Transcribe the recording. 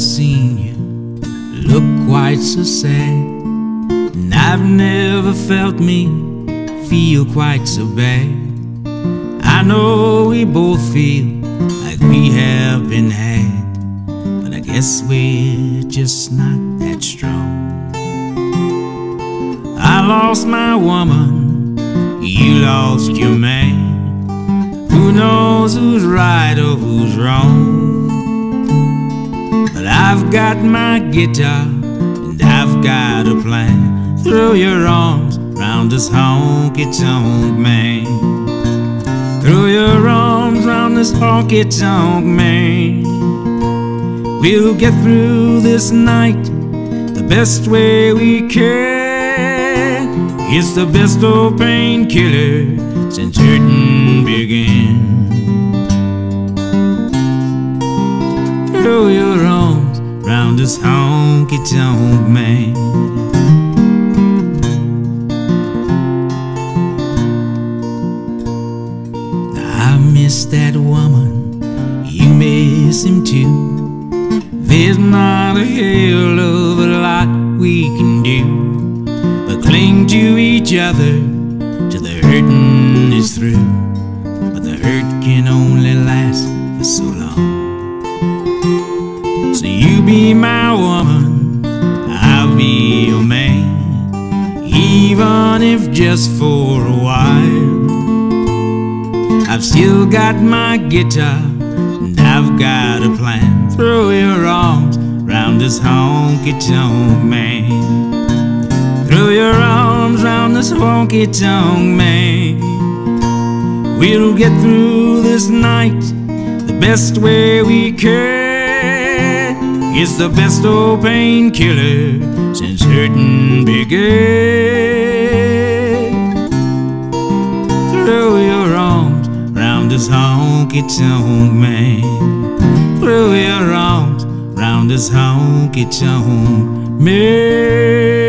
seen you look quite so sad. And I've never felt me feel quite so bad. I know we both feel like we have been had, but I guess we're just not that strong. I lost my woman, you lost your man. Who knows who's right or who's wrong? I've got my guitar and I've got a plan. Throw your arms round this honky tonk man. Throw your arms round this honky tonk man. We'll get through this night the best way we can. It's the best old painkiller since hurting began. This honky tonk man. I miss that woman, you miss him too. There's not a hell of a lot we can do but cling to each other till the hurting is through. But the hurt can only last for so long. You be my woman, I'll be your man, even if just for a while. I've still got my guitar and I've got a plan. Throw your arms round this honky tonk man. Throw your arms round this honky tonk man. We'll get through this night the best way we can. It's the best old painkiller since hurting began. Throw your arms round this honky tonk man. Throw your arms round this honky tonk man.